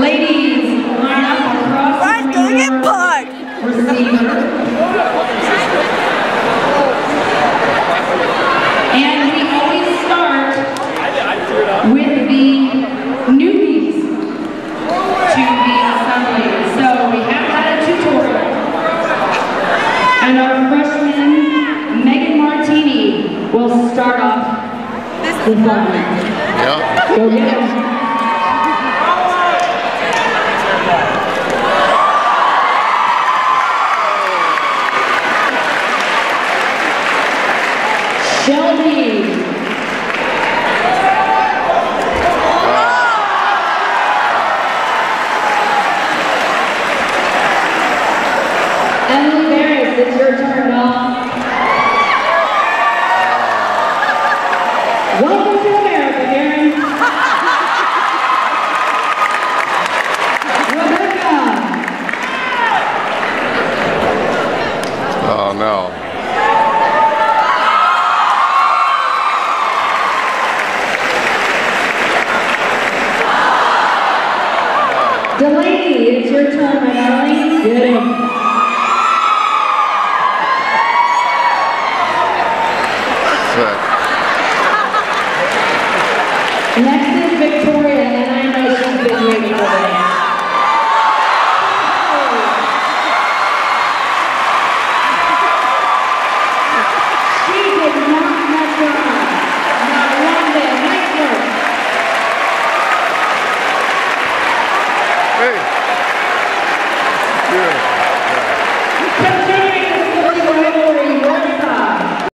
Ladies, line up across Let's the room. Let's go get parked. The newbies to the assembly. So we have had a tutorial. And our freshman, Megan Martini, will start off the fun. Yeah. Go get 'em. Shelby. now. Delaney, it's your turn, my darling. Get him. Next is Victoria, and I know she's been waiting for. Good.